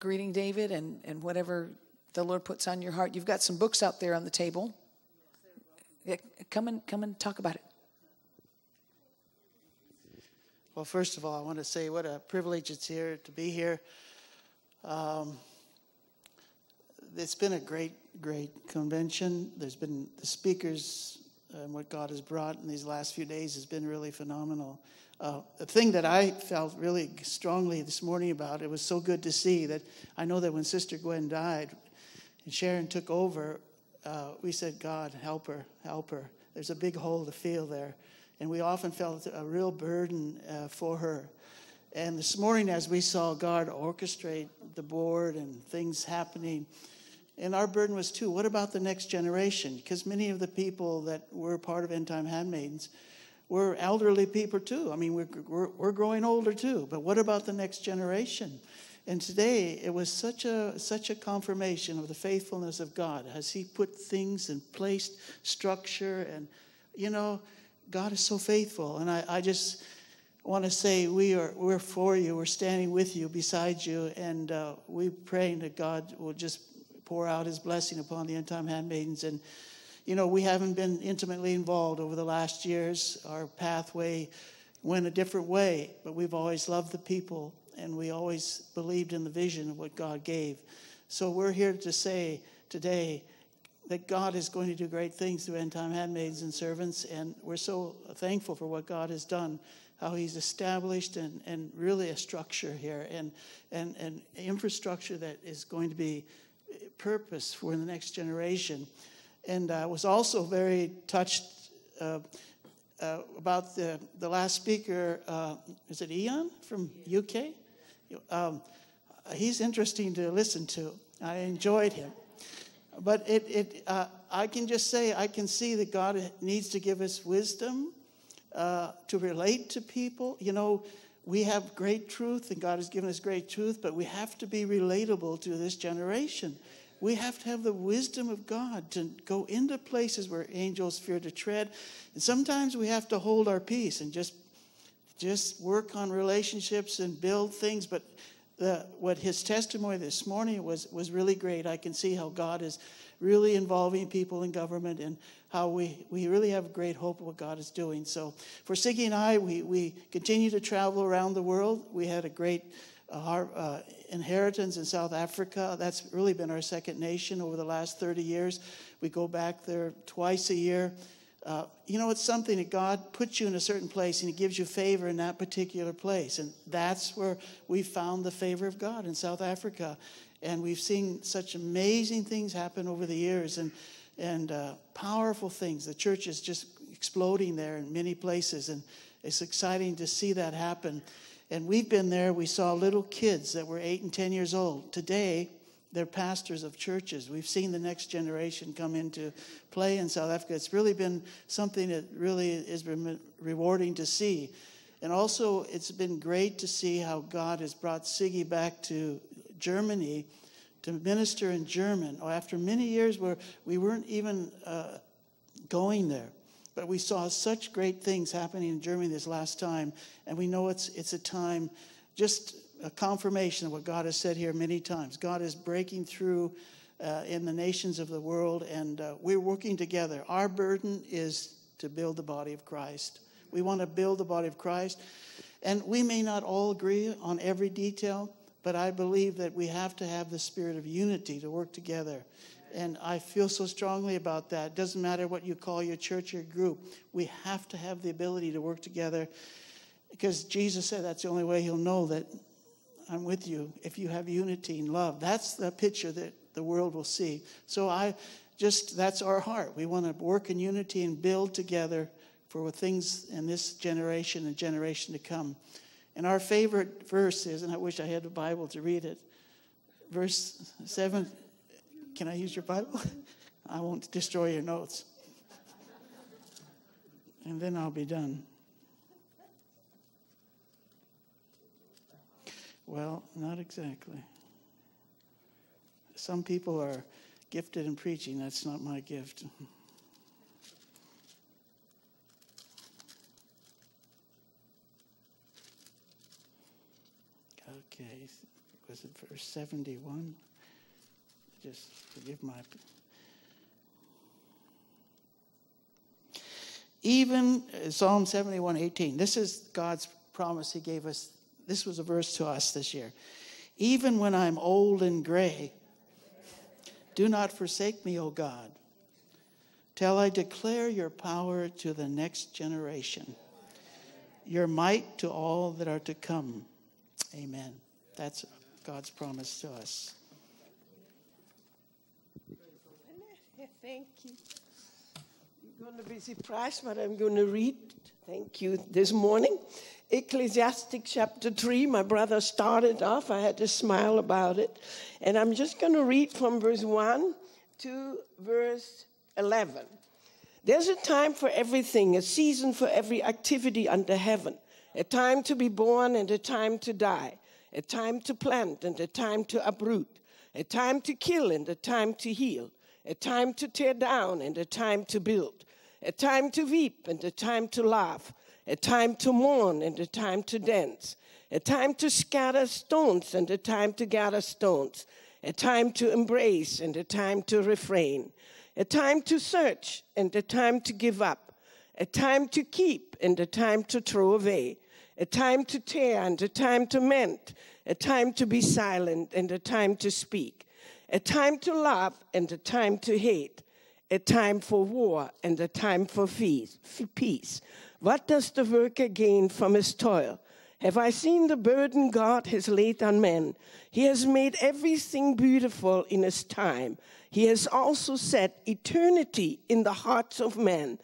greeting David and, and whatever the Lord puts on your heart. You've got some books out there on the table. Come and come and talk about it. Well, first of all, I want to say what a privilege it's here to be here. Um, it's been a great, great convention. There's been the speakers and what God has brought in these last few days has been really phenomenal. Uh, the thing that I felt really strongly this morning about it was so good to see that I know that when Sister Gwen died and Sharon took over, uh, we said, God, help her, help her. There's a big hole to fill there. And we often felt a real burden uh, for her. And this morning, as we saw God orchestrate the board and things happening, and our burden was too, what about the next generation? Because many of the people that were part of End Time Handmaidens were elderly people too. I mean, we're, we're, we're growing older too, but what about the next generation? And today it was such a such a confirmation of the faithfulness of God as He put things in place, structure, and you know, God is so faithful. And I, I just want to say we are we're for you. We're standing with you, beside you, and uh, we praying that God will just pour out His blessing upon the end time handmaidens and you know, we haven't been intimately involved over the last years. Our pathway went a different way, but we've always loved the people and we always believed in the vision of what God gave. So we're here to say today that God is going to do great things through end time handmaids and servants, and we're so thankful for what God has done, how He's established and, and really a structure here and, and, and infrastructure that is going to be purpose for the next generation and I was also very touched uh, uh, about the, the last speaker. Uh, is it Ian from UK? Um, he's interesting to listen to. I enjoyed him. But it, it, uh, I can just say, I can see that God needs to give us wisdom uh, to relate to people. You know, we have great truth, and God has given us great truth, but we have to be relatable to this generation we have to have the wisdom of God to go into places where angels fear to tread. And sometimes we have to hold our peace and just just work on relationships and build things. But the, what his testimony this morning was was really great. I can see how God is really involving people in government and how we, we really have great hope of what God is doing. So for Sigi and I, we, we continue to travel around the world. We had a great our uh, inheritance in South Africa. That's really been our second nation over the last 30 years. We go back there twice a year. Uh, you know, it's something that God puts you in a certain place and He gives you favor in that particular place. And that's where we found the favor of God in South Africa. And we've seen such amazing things happen over the years and, and uh, powerful things. The church is just exploding there in many places. And it's exciting to see that happen. And we've been there. We saw little kids that were eight and 10 years old. Today, they're pastors of churches. We've seen the next generation come into play in South Africa. It's really been something that really is rewarding to see. And also, it's been great to see how God has brought Sigi back to Germany to minister in German. Oh, after many years where we weren't even uh, going there. But we saw such great things happening in Germany this last time, and we know it's, it's a time, just a confirmation of what God has said here many times. God is breaking through uh, in the nations of the world, and uh, we're working together. Our burden is to build the body of Christ. We want to build the body of Christ, and we may not all agree on every detail, but I believe that we have to have the spirit of unity to work together. And I feel so strongly about that. It doesn't matter what you call your church or group, we have to have the ability to work together because Jesus said that's the only way he'll know that I'm with you if you have unity and love. That's the picture that the world will see. So I just, that's our heart. We want to work in unity and build together for things in this generation and generation to come. And our favorite verse is, and I wish I had the Bible to read it, verse 7 can I use your Bible? I won't destroy your notes. And then I'll be done. Well, not exactly. Some people are gifted in preaching. That's not my gift. was it verse 71? Just forgive my. Even uh, Psalm 71 18, this is God's promise He gave us. This was a verse to us this year. Even when I'm old and gray, do not forsake me, O God, till I declare your power to the next generation, your might to all that are to come. Amen. That's God's promise to us. Thank you. You're going to be surprised what I'm going to read. Thank you. This morning, Ecclesiastic chapter 3. My brother started off. I had to smile about it. And I'm just going to read from verse 1 to verse 11. There's a time for everything, a season for every activity under heaven, a time to be born and a time to die a time to plant and a time to uproot, a time to kill and a time to heal, a time to tear down and a time to build, a time to weep and a time to laugh, a time to mourn and a time to dance, a time to scatter stones and a time to gather stones, a time to embrace and a time to refrain, a time to search and a time to give up, a time to keep and a time to throw away a time to tear and a time to mend, a time to be silent and a time to speak, a time to love and a time to hate, a time for war and a time for peace. What does the worker gain from his toil? Have I seen the burden God has laid on men? He has made everything beautiful in his time. He has also set eternity in the hearts of men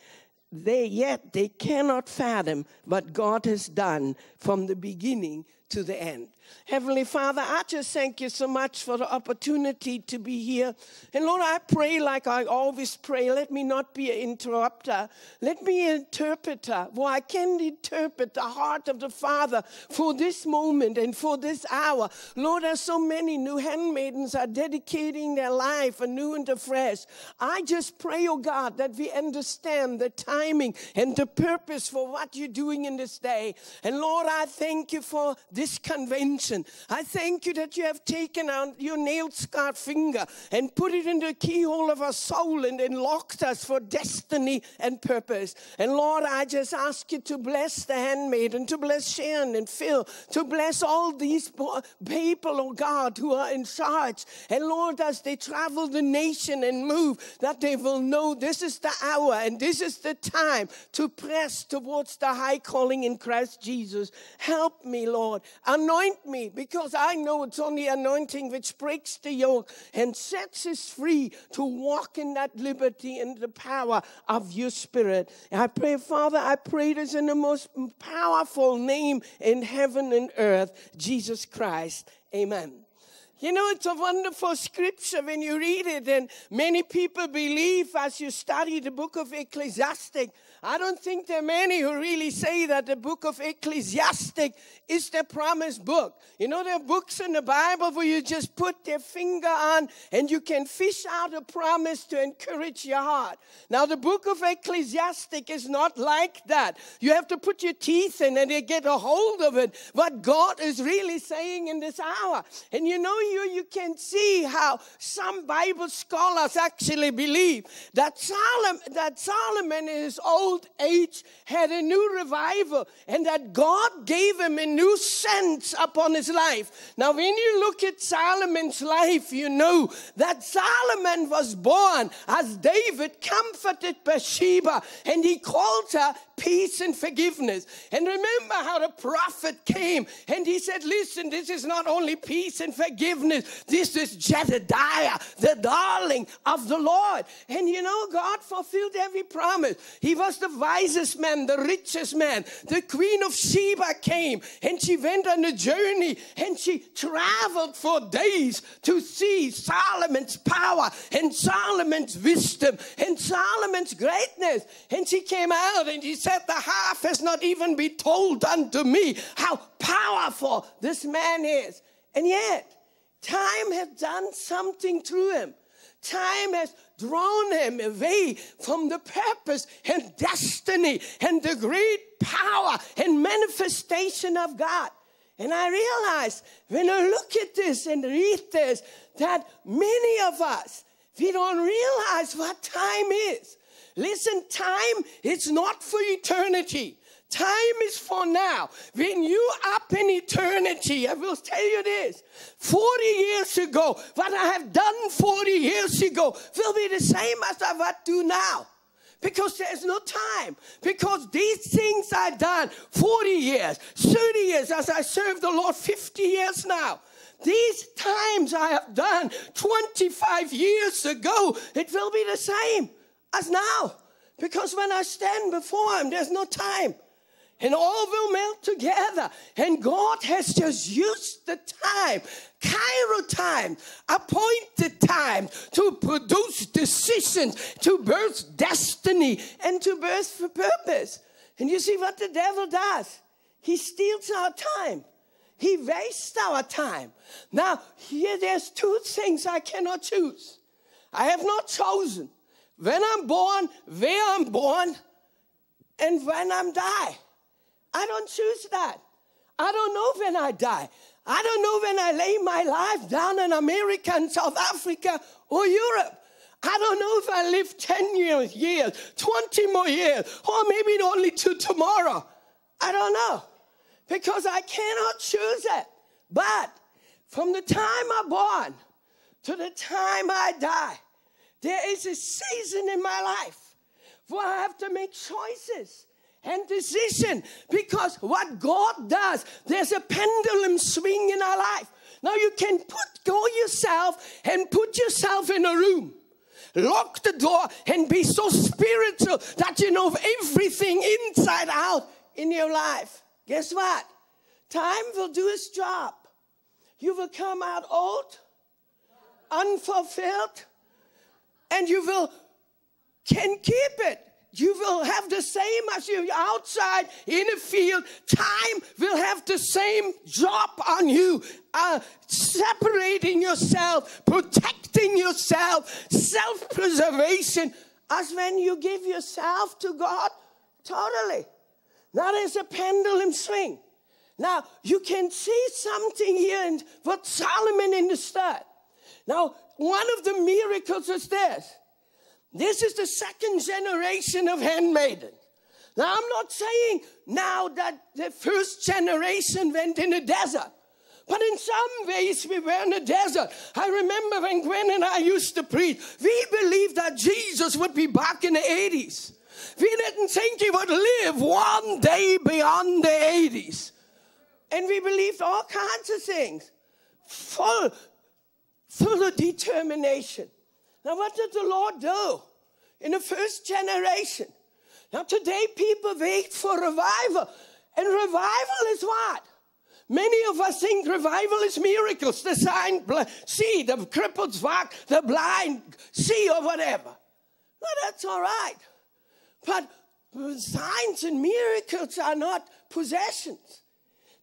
they yet they cannot fathom what God has done from the beginning to the end. Heavenly Father, I just thank you so much for the opportunity to be here. And Lord, I pray like I always pray. Let me not be an interrupter. Let me an interpreter, uh, for I can interpret the heart of the Father for this moment and for this hour. Lord, there's so many new handmaidens are dedicating their life anew and afresh. I just pray, oh God, that we understand the timing and the purpose for what you're doing in this day. And Lord, I thank you for this convention. I thank you that you have taken out your nail scarred finger and put it in the keyhole of our soul and unlocked us for destiny and purpose. And Lord, I just ask you to bless the handmaid and to bless Sharon and Phil, to bless all these people, oh God, who are in charge. And Lord, as they travel the nation and move, that they will know this is the hour and this is the time to press towards the high calling in Christ Jesus. Help me, Lord. Anoint me because I know it's only anointing which breaks the yoke and sets us free to walk in that liberty and the power of your spirit. I pray, Father, I pray this in the most powerful name in heaven and earth, Jesus Christ. Amen. You know, it's a wonderful scripture when you read it, and many people believe as you study the book of Ecclesiastic I don't think there are many who really say that the book of Ecclesiastic is the promised book. You know, there are books in the Bible where you just put their finger on and you can fish out a promise to encourage your heart. Now, the book of Ecclesiastic is not like that. You have to put your teeth in and you get a hold of it, what God is really saying in this hour. And you know, you, you can see how some Bible scholars actually believe that Solomon, that Solomon in his old age had a new revival and that God gave him a new sense upon his life. Now, when you look at Solomon's life, you know that Solomon was born as David comforted Bathsheba and he called her peace and forgiveness. And remember how the prophet came and he said, Listen, this is not only peace and forgiveness, this is Jedidiah, the darling of the Lord. And you know, God fulfilled every promise. He was the wisest man, the richest man. The queen of Sheba came and she went on a journey and she traveled for days to see Solomon's power and Solomon's wisdom and Solomon's greatness. And she came out and she said, The half has not even been told unto me how powerful this man is. And yet, time has done something to him. Time has drawn him away from the purpose and destiny and the great power and manifestation of God. And I realized when I look at this and read this that many of us, we don't realize what time is. Listen, time is not for eternity. Time is for now. When you up in eternity, I will tell you this 40 years ago, what I have done 40 years ago will be the same as I would do now because there's no time. Because these things I've done 40 years, 30 years, as I serve the Lord 50 years now. These times I have done 25 years ago, it will be the same as now. Because when I stand before Him, there's no time. And all will melt together. And God has just used the time, Kairos time, appointed time to produce decisions, to birth destiny, and to birth for purpose. And you see what the devil does? He steals our time. He wastes our time. Now, here there's two things I cannot choose. I have not chosen when I'm born, where I'm born, and when I'm die. I don't choose that. I don't know when I die. I don't know when I lay my life down in America and South Africa or Europe. I don't know if I live 10 years, years, 20 more years, or maybe only to tomorrow. I don't know because I cannot choose it. But from the time I'm born to the time I die, there is a season in my life where I have to make choices and decision because what God does, there's a pendulum swing in our life. Now you can put go yourself and put yourself in a room. Lock the door and be so spiritual that you know everything inside out in your life. Guess what? Time will do its job. You will come out old, unfulfilled, and you will can keep it. You will have the same as you outside in a field. Time will have the same job on you. Uh, separating yourself, protecting yourself, self preservation, as when you give yourself to God totally. Not as a pendulum swing. Now, you can see something here in what Solomon understood. Now, one of the miracles is this. This is the second generation of handmaiden. Now, I'm not saying now that the first generation went in the desert. But in some ways, we were in the desert. I remember when Gwen and I used to preach, we believed that Jesus would be back in the 80s. We didn't think he would live one day beyond the 80s. And we believed all kinds of things. Full, full of determination. Now, what did the Lord do in the first generation? Now, today people wait for revival. And revival is what? Many of us think revival is miracles. The sign, see, the cripples walk, the blind see, or whatever. Well, that's all right. But signs and miracles are not possessions.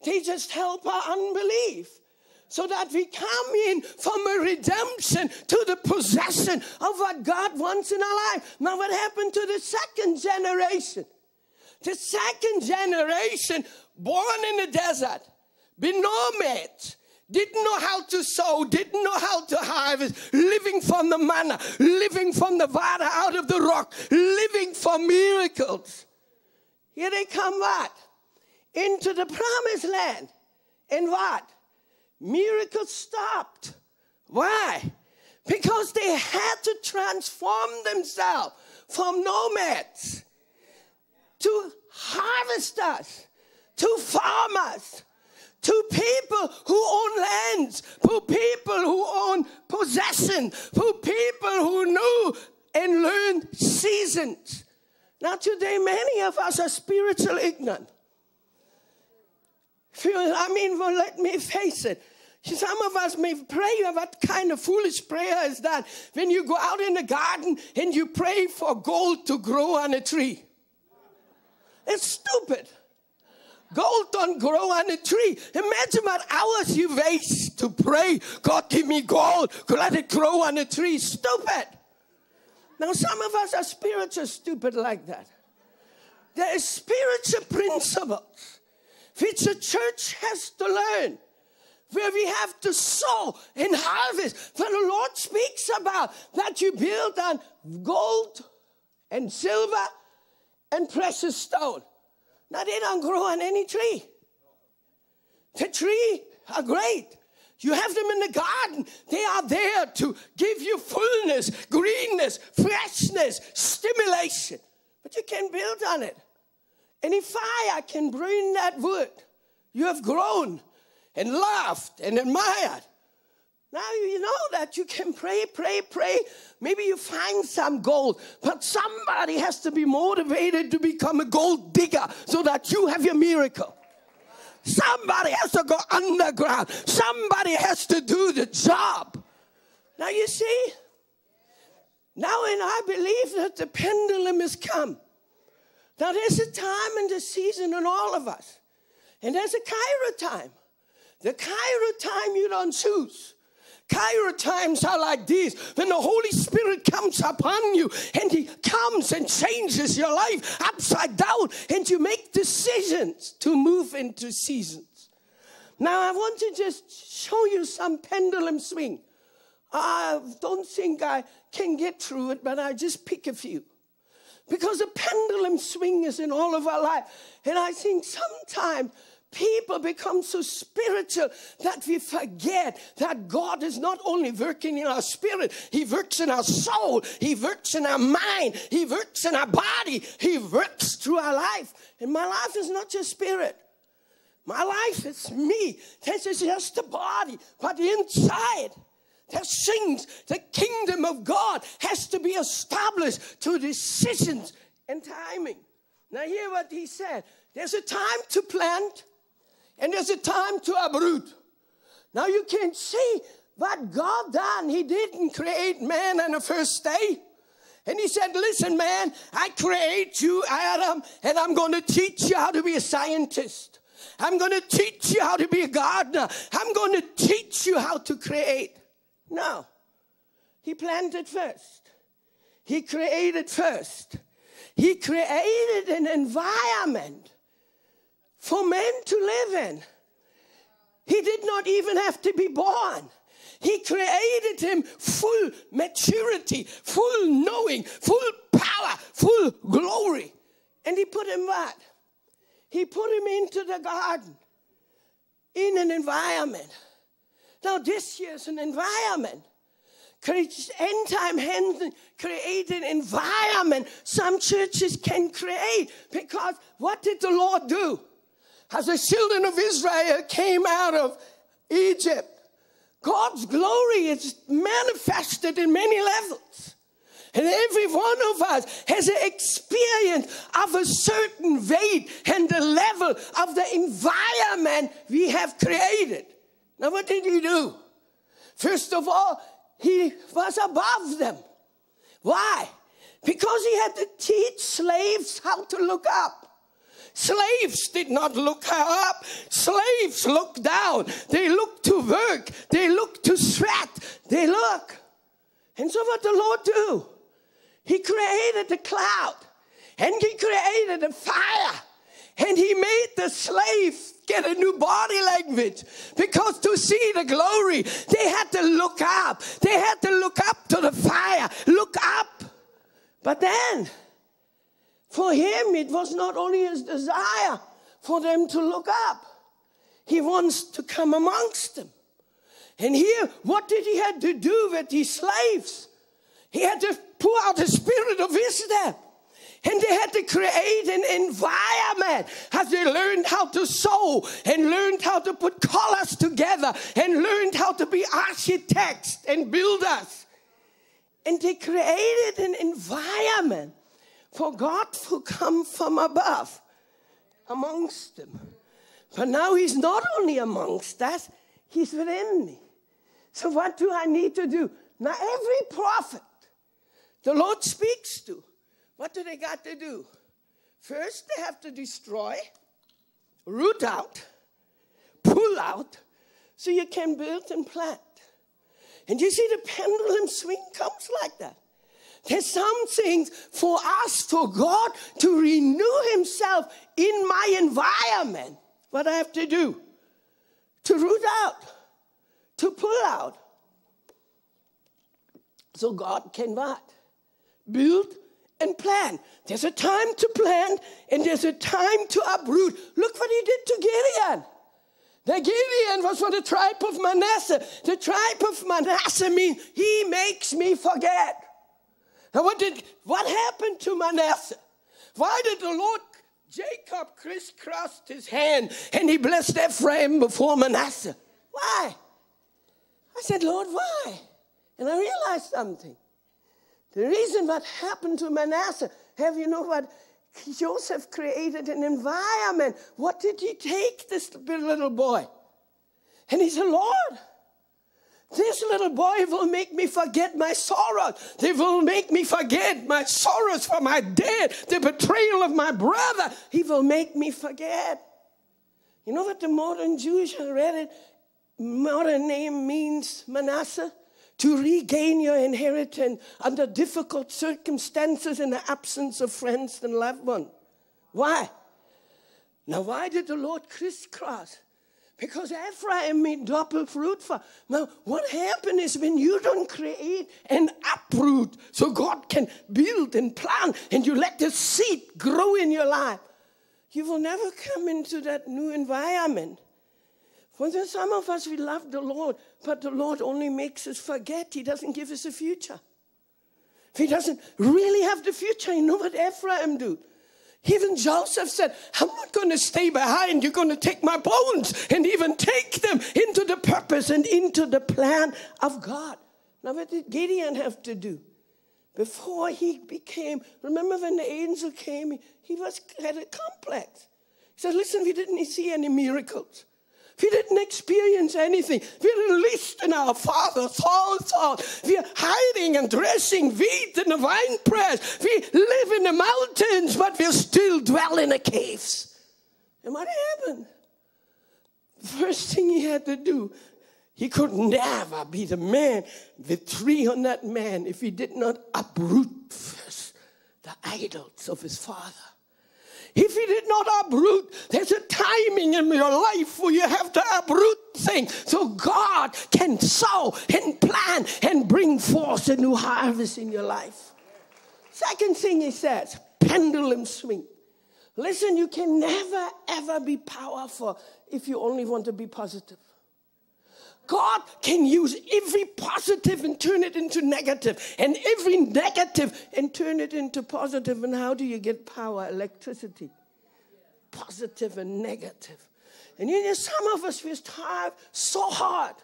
They just help our unbelief so that we come in from a redemption to the possession of what God wants in our life. Now, what happened to the second generation? The second generation, born in the desert, been nomads, didn't know how to sow, didn't know how to harvest, living from the manna, living from the water out of the rock, living for miracles. Here they come what? into the promised land. And what? Miracles stopped. Why? Because they had to transform themselves from nomads to harvesters, to farmers, to people who own lands, to people who own possession, to people who knew and learned seasons. Now, today, many of us are spiritual ignorant. I mean, well, let me face it. Some of us may pray. What kind of foolish prayer is that? When you go out in the garden and you pray for gold to grow on a tree. It's stupid. Gold don't grow on a tree. Imagine what hours you waste to pray. God, give me gold. Let it grow on a tree. Stupid. Now, some of us are spiritual stupid like that. There is spiritual principles which the church has to learn where we have to sow and harvest. For the Lord speaks about that you build on gold and silver and precious stone. Now they don't grow on any tree. The tree are great. You have them in the garden. They are there to give you fullness, greenness, freshness, stimulation. But you can build on it. Any fire can burn that wood. You have grown and laughed and admired. Now you know that you can pray, pray, pray. Maybe you find some gold, but somebody has to be motivated to become a gold digger so that you have your miracle. Somebody has to go underground. Somebody has to do the job. Now you see, now and I believe that the pendulum has come. Now there's a time and a season in all of us. And there's a Kairos time. The Kairos time you don't choose. Kairos times are like this when the Holy Spirit comes upon you and He comes and changes your life upside down and you make decisions to move into seasons. Now, I want to just show you some pendulum swing. I don't think I can get through it, but I just pick a few. Because a pendulum swing is in all of our life. And I think sometimes people become so spiritual that we forget that God is not only working in our spirit, He works in our soul, He works in our mind, He works in our body, He works through our life. And my life is not just spirit. My life is me. This is just the body, but inside, there's things. The kingdom of God has to be established through decisions and timing. Now, hear what he said. There's a time to plant, and there's a time to uproot. Now you can see what God done. He didn't create man on the first day. And he said, Listen, man, I create you, Adam, and I'm going to teach you how to be a scientist. I'm going to teach you how to be a gardener. I'm going to teach you how to create. No. He planted first. He created first. He created an environment for men to live in. He did not even have to be born. He created him full maturity, full knowing, full power, full glory. And he put him what? He put him into the garden in an environment. Now, this year's an environment. End time create an environment some churches can create because what did the Lord do? As the children of Israel came out of Egypt, God's glory is manifested in many levels. And every one of us has an experience of a certain weight and the level of the environment we have created. Now, what did he do? First of all, he was above them. Why? Because he had to teach slaves how to look up. Slaves did not look up. Slaves look down. They look to work. They look to sweat. They look. And so what the Lord do? He created the cloud and he created a fire and he made the slave get a new body language because to see the glory they had to look up they had to look up to the fire look up but then for him, it was not only his desire for them to look up, he wants to come amongst them. And here, what did he have to do with these slaves? He had to pour out the spirit of wisdom. And they had to create an environment as they learned how to sew and learned how to put colors together and learned how to be architects and builders. And they created an environment for God to come from above amongst them. But now He's not only amongst us, He's within me. So, what do I need to do? Now, every prophet the Lord speaks to, what do they got to do? First, they have to destroy, root out, pull out, so you can build and plant. And you see, the pendulum swing comes like that. There's some things for us, for God to renew Himself in my environment what I have to do to root out, to pull out. So God can what? Build and plan. There's a time to plant and there's a time to uproot. Look what he did to Gideon. The Gideon was from the tribe of Manasseh. The tribe of Manasseh means he makes me forget. And what did what happened to Manasseh? Why did the Lord Jacob crisscrossed his hand and he blessed Ephraim before Manasseh? Why? I said, Lord, why? And I realized something. The reason what happened to Manasseh, have you know what? Joseph created an environment. What did he take this little boy? And he said, Lord, this little boy will make me forget my sorrows. They will make me forget my sorrows for my dad, the betrayal of my brother. He will make me forget. You know that the modern Jewish, I read it, modern name means Manasseh? To regain your inheritance under difficult circumstances in the absence of friends and loved ones. Why? Now, why did the Lord crisscross? Because Ephraim made double fruit for. Now, what happened is when you don't create and uproot so God can build and plant and you let the seed grow in your life, you will never come into that new environment. For some of us, we love the Lord, but the Lord only makes us forget. He doesn't give us a future. If he doesn't really have the future, you know what Ephraim do? Even Joseph said, I'm not going to stay behind. You're going to take my bones and even take them into the purpose and into the plan of God. Now, what did Gideon have to do? Before he became, remember when the angel came, he was had a complex. He said, Listen, we didn't see any miracles. We didn't experience anything. We're released in our Father's house. We're hiding and dressing wheat in the wine press. We live in the mountains, but we still dwell in the caves. And what happened? First thing he had to do, he could never be the man with 300 men if he did not uproot first the idols of his father. If you did not uproot, there's a timing in your life where you have to uproot things so God can sow and plant and bring forth a new harvest in your life. Second thing he says, pendulum swing. Listen, you can never ever be powerful if you only want to be positive. God can use every positive and turn it into negative, and every negative and turn it into positive. And how do you get power? Electricity. Positive and negative. And you know, some of us, we strive so hard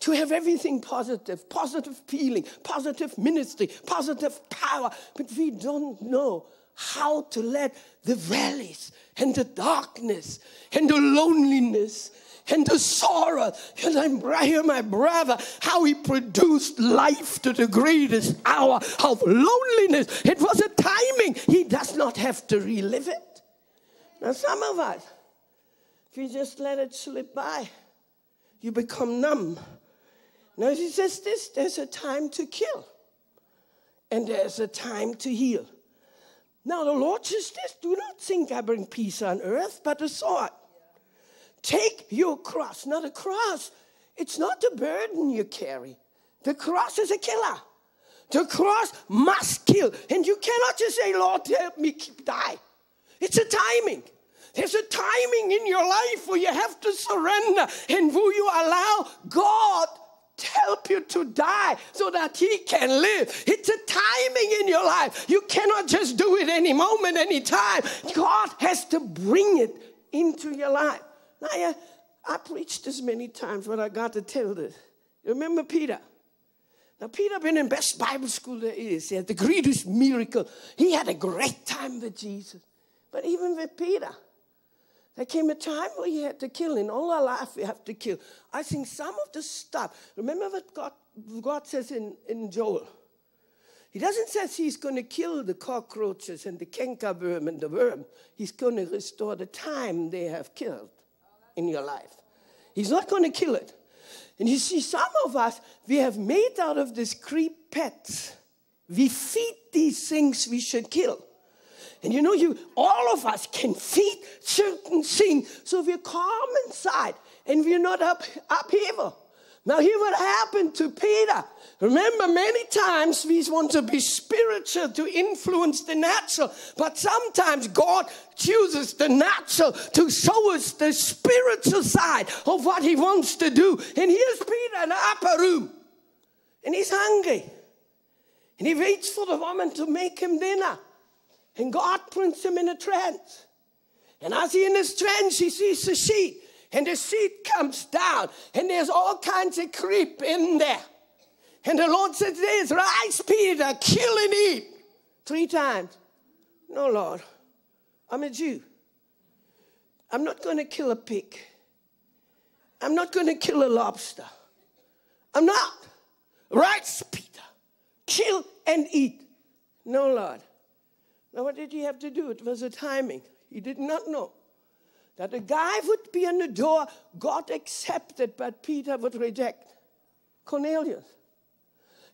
to have everything positive, positive feeling, positive ministry, positive power, but we don't know how to let the valleys and the darkness and the loneliness and the sorrow. And I hear my brother, how he produced life to the greatest hour of loneliness. It was a timing. He does not have to relive it. Now, some of us, if you just let it slip by, you become numb. Now, he says this there's a time to kill, and there's a time to heal. Now, the Lord says this do not think I bring peace on earth, but a sword. Take your cross. Now, the cross, it's not the burden you carry. The cross is a killer. The cross must kill. And you cannot just say, Lord, help me keep die. It's a timing. There's a timing in your life where you have to surrender and where you allow God to help you to die so that He can live. It's a timing in your life. You cannot just do it any moment, any time. God has to bring it into your life. Now, I, I preached this many times, but I got to tell this. Remember Peter? Now, Peter been in best Bible school there is. He had the greatest miracle. He had a great time with Jesus. But even with Peter, there came a time where he had to kill. In all our life, we have to kill. I think some of the stuff, remember what God, God says in, in Joel? He doesn't say he's going to kill the cockroaches and the cankerworm and the worm. He's going to restore the time they have killed in your life. He's not going to kill it. And you see, some of us, we have made out of this creep pets. We feed these things we should kill. And you know, you all of us can feel certain things. So you're calm inside and we're not up upheaval. Now, here what happened to Peter. Remember, many times we want to be spiritual to influence the natural, but sometimes God chooses the natural to show us the spiritual side of what He wants to do. And here's Peter in the upper room, and he's hungry, and he waits for the woman to make him dinner. And God puts him in a trance. And as he in his trance, he sees the sheet. And the sheet comes down. And there's all kinds of creep in there. And the Lord says this, rise, Peter, kill and eat. Three times. No, Lord. I'm a Jew. I'm not going to kill a pig. I'm not going to kill a lobster. I'm not. Rise, Peter. Kill and eat. No, Lord. Now, what did he have to do? It was a timing. He did not know that a guy would be on the door, God accepted, but Peter would reject. Cornelius.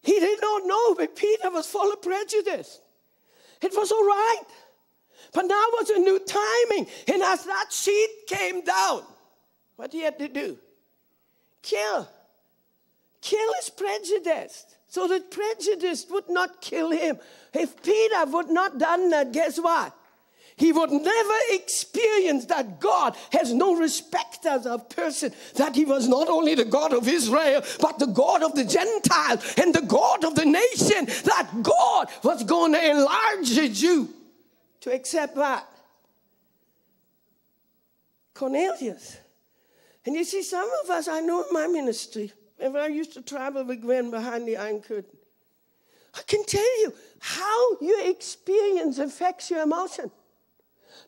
He did not know, but Peter was full of prejudice. It was all right. But now was a new timing. And as that sheet came down, what he had to do? Kill. Kill his prejudice so that prejudice would not kill him. If Peter would not done that, guess what? He would never experience that God has no respect as a person, that he was not only the God of Israel, but the God of the Gentiles and the God of the nation, that God was going to enlarge the Jew to accept that. Cornelius. And you see, some of us, I know in my ministry, if I used to travel with Gwen behind the Iron Curtain, I can tell you how your experience affects your emotion.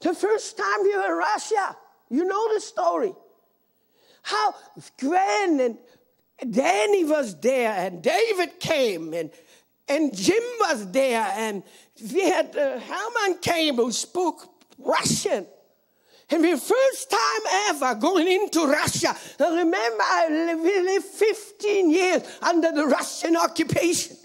The first time you were in Russia, you know the story. How Gwen and Danny was there, and David came, and, and Jim was there, and we had uh, Herman came who spoke Russian. And the first time ever going into Russia. Now remember, I lived 15 years under the Russian occupation.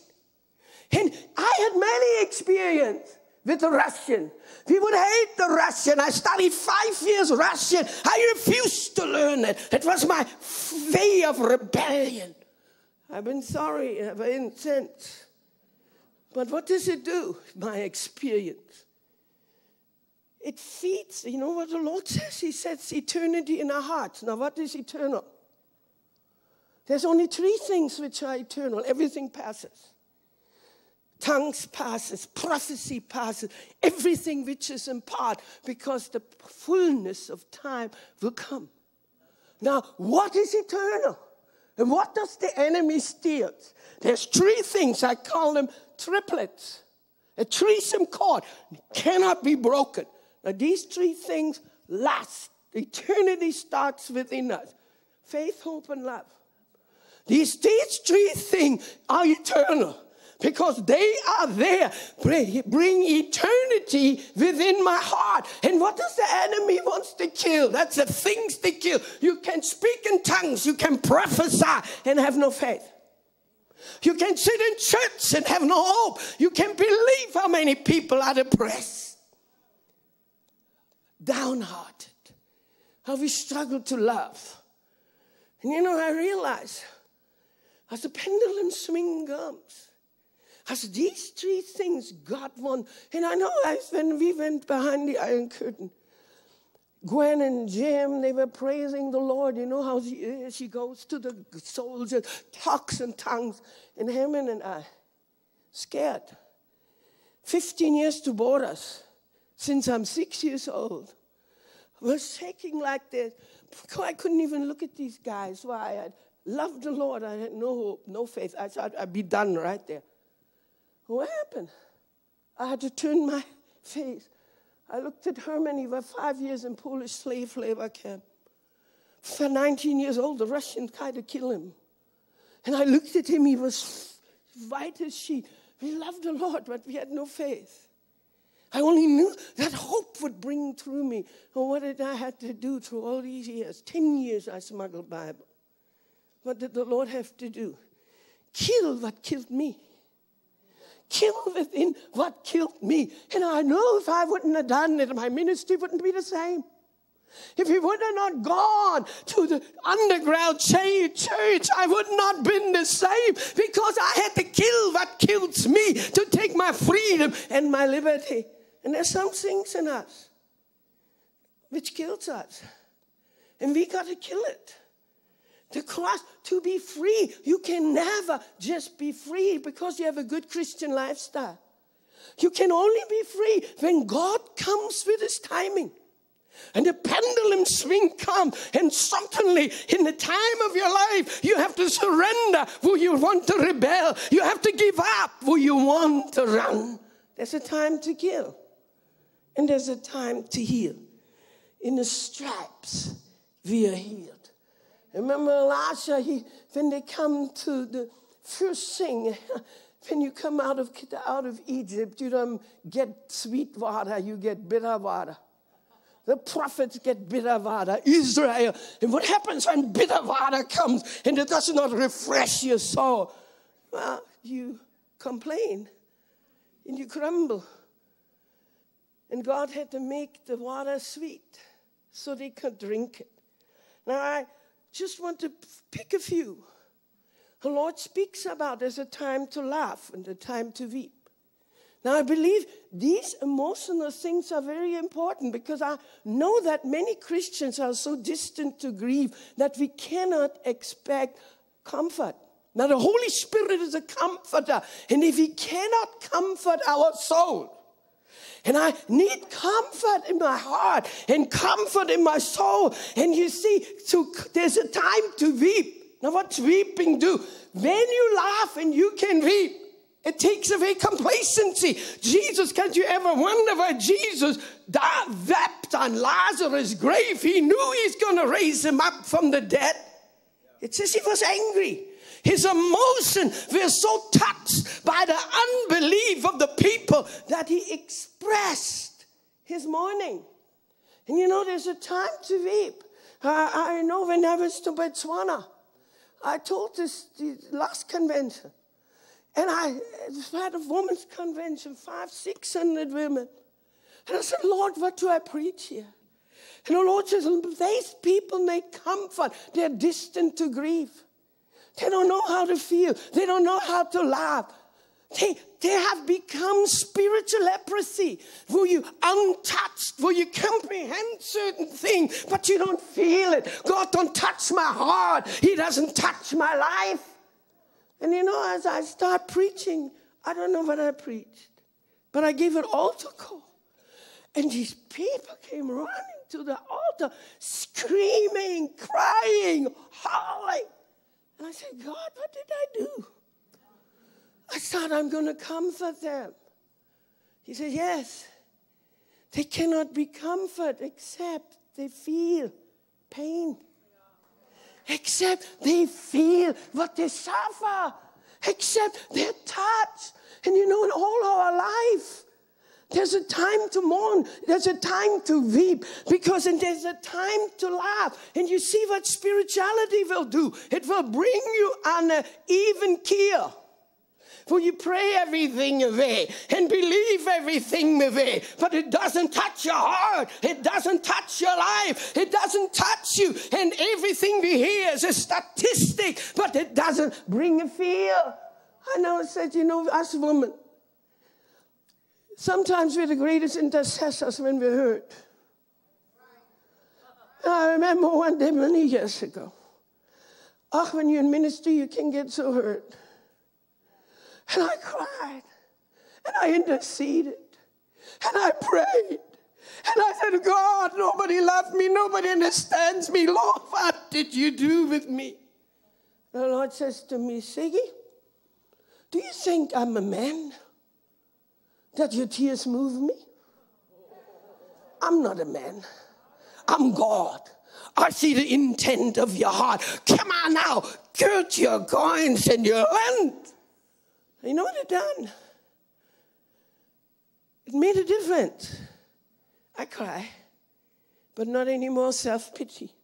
And I had many experience with the Russian. People hate the Russian. I studied five years Russian. I refused to learn it. It was my way of rebellion. I've been sorry ever since. But what does it do, my experience? It feeds, you know what the Lord says? He says eternity in our hearts. Now, what is eternal? There's only three things which are eternal. Everything passes. Tongues passes, prophecy passes, everything which is in part, because the fullness of time will come. Now, what is eternal? And what does the enemy steal? There's three things, I call them triplets. A threesome cord cannot be broken. Now, these three things last. Eternity starts within us faith, hope, and love. These, these three things are eternal because they are there. Bring, eternity within my heart. And what does the enemy wants to kill? That's the things they kill. You can speak in tongues, you can prophesy and have no faith. You can sit in church and have no hope. You can believe how many people are depressed downhearted, how we struggle to love. And you know, I realize as the pendulum swing comes, as these three things God won, and I know as when we went behind the Iron Curtain, Gwen and Jim, they were praising the Lord. You know how she, eh, she goes to the soldiers, talks in tongues, and Herman and I, scared. 15 years to board us since I'm six years old. I was shaking like this. I couldn't even look at these guys. Why? I loved the Lord. I had no hope, no faith. I thought I'd be done right there. What happened? I had to turn my face. I looked at Herman. He was five years in Polish slave labor camp. For 19 years old, the Russians tried to kill him. And I looked at him. He was white as sheet. We loved the Lord, but we had no faith. I only knew that hope would bring through me. And what did I have to do through all these years? Ten years I smuggled Bible. What did the Lord have to do? Kill what killed me. Kill within what killed me. And I know if I wouldn't have done it, my ministry wouldn't be the same. If he would have not gone to the underground church, I would not been the same because I had to kill what kills me to take my freedom and my liberty. And there's some things in us which kills us. And we got to kill it. The cross, to be free, you can never just be free because you have a good Christian lifestyle. You can only be free when God comes with his timing. And the pendulum swing comes, and suddenly, in the time of your life, you have to surrender where you want to rebel. You have to give up where you want to run. There's a time to kill, and there's a time to heal. In the stripes, we are healed. Remember Elisha, he, when they come to the first thing, when you come out of, out of Egypt, you don't get sweet water, you get bitter water. The prophets get bitter water, Israel. And what happens when bitter water comes and it does not refresh your soul? Well, you complain and you grumble. And God had to make the water sweet so they could drink it. Now, I just want to pick a few. The Lord speaks about there's a time to laugh and a time to weep. Now, I believe these emotional things are very important because I know that many Christians are so distant to grief that we cannot expect comfort. Now, the Holy Spirit is a comforter, and if He cannot comfort our soul, and I need comfort in my heart and comfort in my soul. And you see, so there's a time to weep. Now, what's weeping do? When you laugh and you can weep, it takes away complacency. Jesus, can't you ever wonder why Jesus wept on Lazarus' grave? He knew he's going to raise him up from the dead. It says he was angry. His emotion were so touched by the unbelief of the people that he expressed his mourning. And you know, there's a time to weep. I, I know when I was to Botswana, I told this last convention. And I had a women's convention, five, six hundred women. And I said, Lord, what do I preach here? And the Lord says, these people need comfort. They're distant to grief. They don't know how to feel. They don't know how to laugh. They, they have become spiritual leprosy, where you untouched, where you comprehend certain things, but you don't feel it. God don't touch my heart. He doesn't touch my life. And you know, as I start preaching, I don't know what I preached, but I gave an altar call. And these people came running to the altar, screaming, crying, howling. And I said, God, what did I do? I thought I'm going to comfort them. He said, Yes. They cannot be comforted except they feel pain except they feel what they suffer, except they're touched. And you know, in all our life, there's a time to mourn, there's a time to weep, because and there's a time to laugh. And you see what spirituality will do it will bring you on an uh, even keel. For you pray everything away and believe everything away, but it doesn't touch your heart. It doesn't touch your life. It doesn't touch you. And everything we hear is a statistic, but it doesn't bring a feel. I know it said, you know, us women, sometimes we're the greatest intercessors when we're hurt. I remember one day many years ago. Oh, when you're in ministry, you can get so hurt. And I cried. And I interceded. And I prayed. And I said, God, nobody loved me. Nobody understands me. Lord, what did you do with me? The Lord says to me, Sigi, do you think I'm a man? That your tears move me? I'm not a man. I'm God. I see the intent of your heart. Come on now, gird your goins and your land. You know what it done? It made a difference. I cry, but not any more self pity.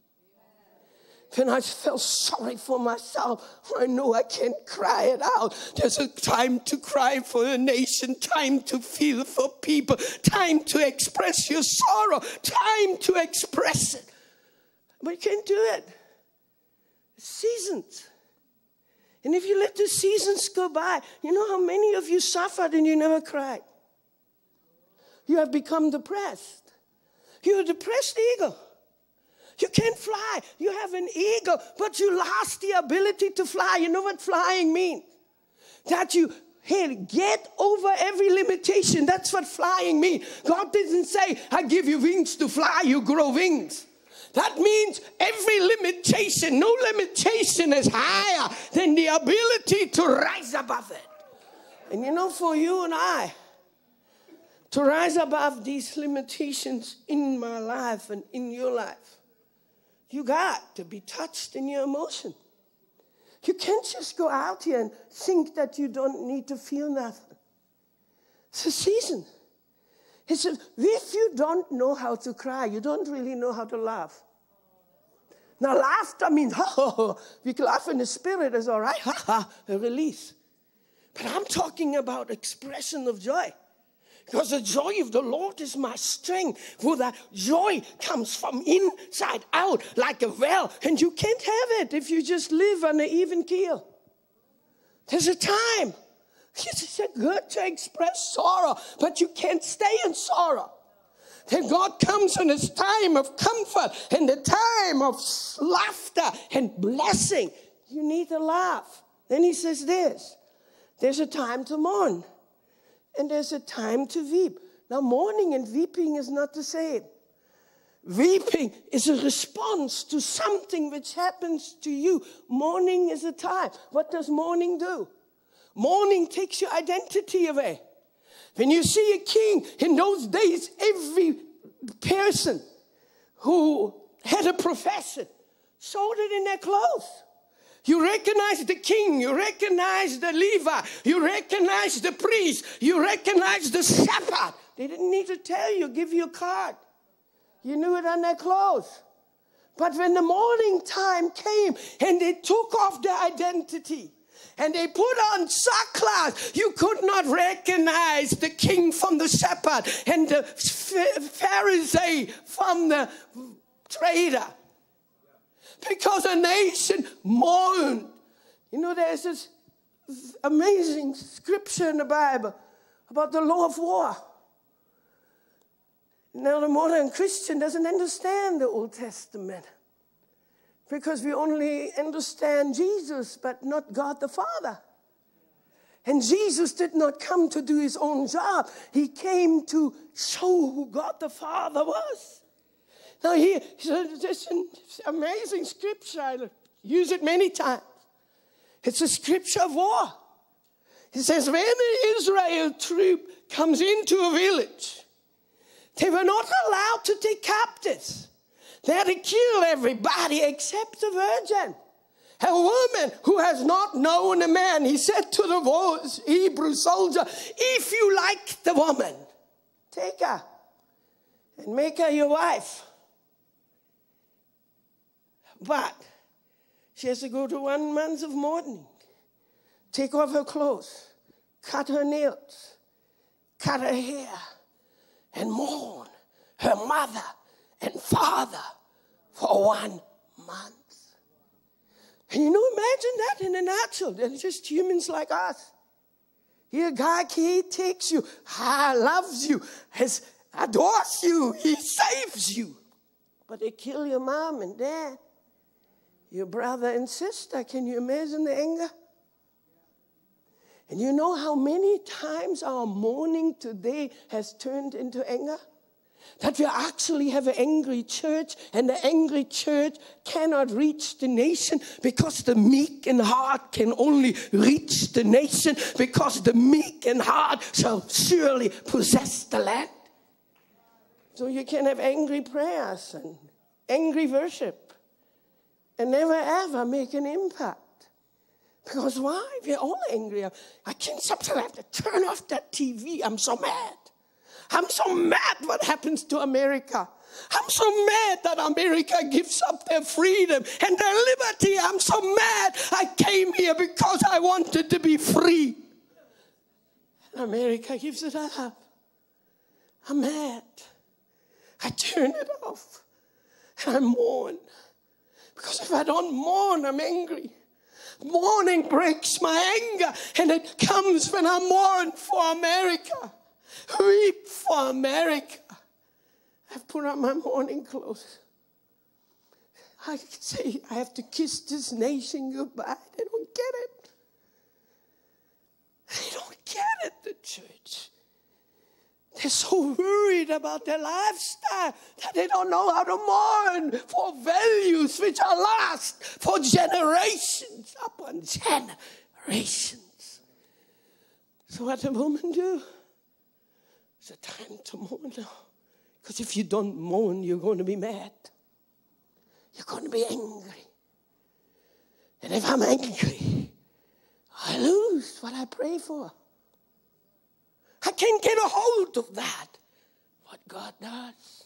When I felt sorry for myself, I know I can't cry it out. There's a time to cry for a nation, time to feel for people, time to express your sorrow, time to express it. But you can't do it. Seasons. And if you let the seasons go by, you know how many of you suffered and you never cried? You have become depressed. You're a depressed eagle. You can't fly. You have an eagle, but you lost the ability to fly. You know what flying means? That you hey, get over every limitation. That's what flying means. God doesn't say, I give you wings to fly, you grow wings. That means every limitation, no limitation is higher than the ability to rise above it. And you know, for you and I, to rise above these limitations in my life and in your life, you got to be touched in your emotion. You can't just go out here and think that you don't need to feel nothing. It's a season. He said, if you don't know how to cry, you don't really know how to laugh. Now, laughter means, oh, we can laugh in the spirit, is all right, ha ha, a release. But I'm talking about expression of joy. Because the joy of the Lord is my strength. For that joy comes from inside out like a well. And you can't have it if you just live on an even keel. There's a time. It's good to express sorrow, but you can't stay in sorrow. Then God comes in His time of comfort and the time of laughter and blessing. You need to laugh. Then He says this there's a time to mourn and there's a time to weep. Now, mourning and weeping is not the same. Weeping is a response to something which happens to you. Mourning is a time. What does mourning do? Mourning takes your identity away. When you see a king, in those days, every person who had a profession showed it in their clothes. You recognize the king, you recognize the Levi, you recognize the priest, you recognize the shepherd. They didn't need to tell you, give you a card. You knew it on their clothes. But when the morning time came and they took off their identity and they put on sackcloth, you could not recognize the king from the shepherd and the Pharisee from the trader because a nation mourned. You know, there's this amazing scripture in the Bible about the law of war. Now, the modern Christian doesn't understand the Old Testament because we only understand Jesus, but not God the Father. And Jesus did not come to do his own job, he came to show who God the Father was. Now, here, this amazing scripture. I use it many times. It's a scripture of war. He says, when an Israel troop comes into a village, they were not allowed to take captives. They had to kill everybody except the virgin. A woman who has not known a man, he said to the Hebrew soldier, If you like the woman, take her and make her your wife. But she has to go to one month of mourning, take off her clothes, cut her nails, cut her hair, and mourn her mother and father for one month. And you know, imagine that in the natural. They're just humans like us. Here, God, He takes you, He loves you, has adores you, He saves you. But they kill your mom and dad your brother and sister. Can you imagine the anger? And you know how many times our mourning today has turned into anger? That we actually have an angry church, and the angry church cannot reach the nation because the meek in heart can only reach the nation because the meek in heart shall surely possess the land. So you can have angry prayers and angry worship and never ever make an impact. Because why? We're all angry. I can't sometimes have to turn off that TV. I'm so mad. I'm so mad what happens to America. I'm so mad that America gives up their freedom and their liberty. I'm so mad I came here because I wanted to be free. And America gives it up. I'm mad. I turn it off and I mourn. Because if I don't mourn, I'm angry. Mourning breaks my anger, and it comes when I mourn for America, weep for America. I've put on my mourning clothes. I say I have to kiss this nation goodbye. They don't get it. They don't get it, the church. They're so worried about their lifestyle that they don't know how to mourn for values which are lost for generations upon generations. So, what a woman do? It's a time to mourn now. Because if you don't mourn, you're going to be mad. You're going to be angry. And if I'm angry, I lose what I pray for. I can't get a hold of that. What God does.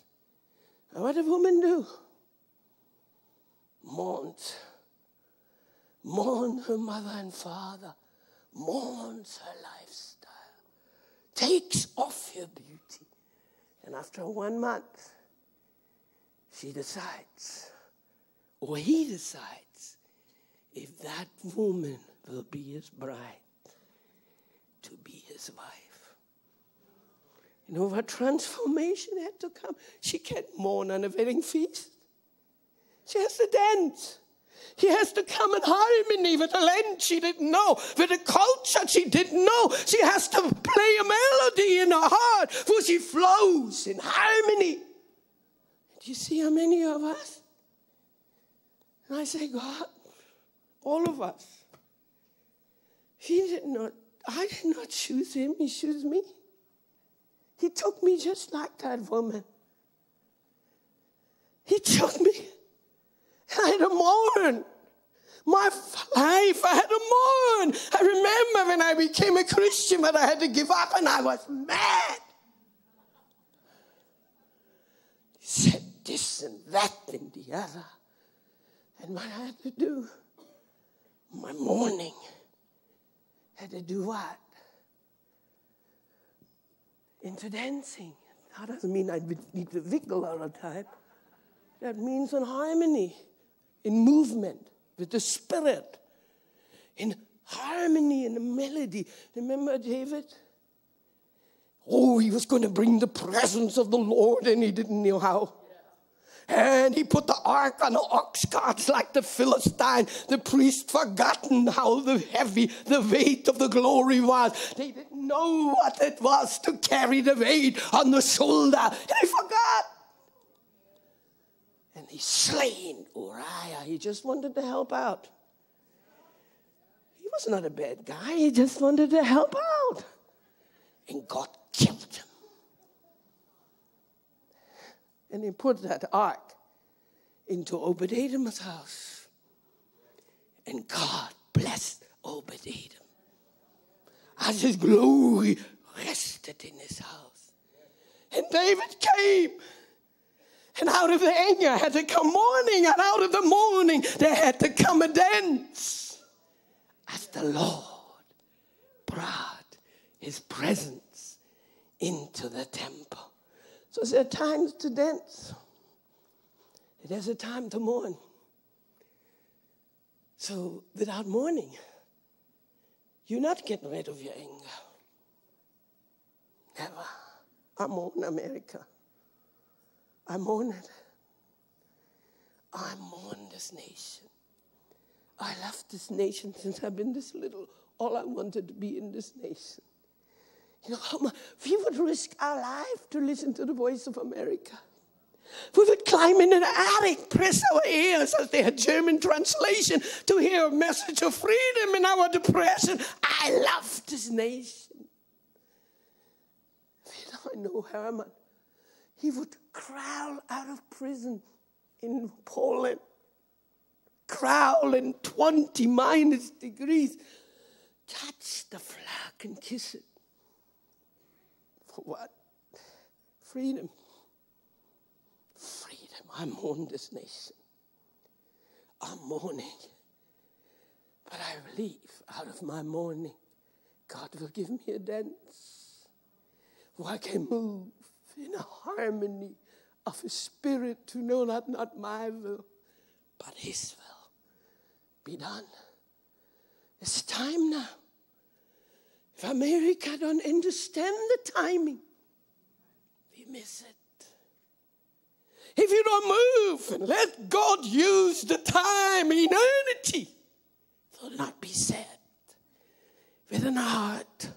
And what does woman do? Mourns. Mourns her mother and father. Mourns her lifestyle. Takes off her beauty. And after one month, she decides, or he decides, if that woman will be his bride, to be his wife. You know what transformation had to come? She can't mourn on a wedding feast. She has to dance. He has to come in harmony with the land she didn't know, with the culture she didn't know. She has to play a melody in her heart for she flows in harmony. Do you see how many of us? And I say, God, all of us. He did not, I did not choose him, he chose me. He took me just like that woman. He took me. I had to mourn. My life, I had to mourn. I remember when I became a Christian, but I had to give up and I was mad. He said this and that and the other. And what I had to do, my mourning, had to do what? Into dancing. That doesn't mean I need to wiggle all the time. That means in harmony, in movement with the spirit, in harmony in the melody. Remember David? Oh, he was going to bring the presence of the Lord and he didn't know how. And he put the ark on the ox carts like the Philistine. The priest forgotten how the heavy the weight of the glory was. They didn't know what it was to carry the weight on the shoulder. They forgot. And he slain Uriah. He just wanted to help out. He was not a bad guy. He just wanted to help out. And God killed him. And he put that ark into Obed-Edom's house. And God blessed Obed-Edom. As his glory rested in his house. And David came. And out of the anger had to come mourning, and out of the mourning there had to come a dance. As the Lord brought his presence into the temple. So there are times to dance. There's a time to mourn. So without mourning, you're not getting rid of your anger. Never. I mourn America. I mourn it. I mourn this nation. I love this nation since I've been this little. All I wanted to be in this nation. You know, we would risk our life to listen to the voice of America. We would climb in an attic, press our ears as they had German translation to hear a message of freedom in our depression. I love this nation. I know Herman. He would crawl out of prison in Poland, crawl in 20 minus degrees, touch the flag and kiss it. What? Freedom. Freedom. I mourn this nation. I'm mourning. But I believe out of my mourning, God will give me a dance where I can move in a harmony of His spirit to know that not my will, but His will be done. It's time now. If America don't understand the timing, we miss it. If you don't move and let God use the time in eternity, it will not be said with an heart.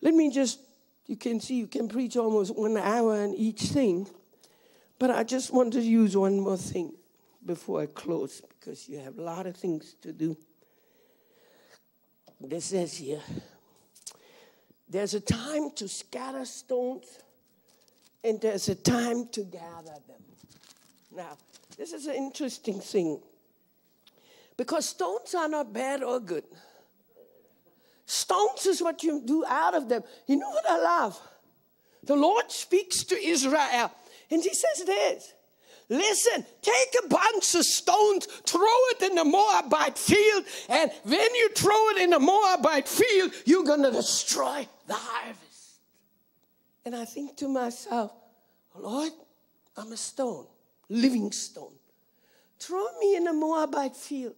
Let me just, you can see, you can preach almost one hour on each thing, but I just want to use one more thing before I close because you have a lot of things to do. This says here, there's a time to scatter stones, and there's a time to gather them. Now, this is an interesting thing because stones are not bad or good. Stones is what you do out of them. You know what I love? The Lord speaks to Israel, and He says this Listen, take a bunch of stones, throw it in the Moabite field, and when you throw it in the Moabite field, you're going to destroy the harvest. And I think to myself, Lord, I'm a stone, living stone. Throw me in a Moabite field.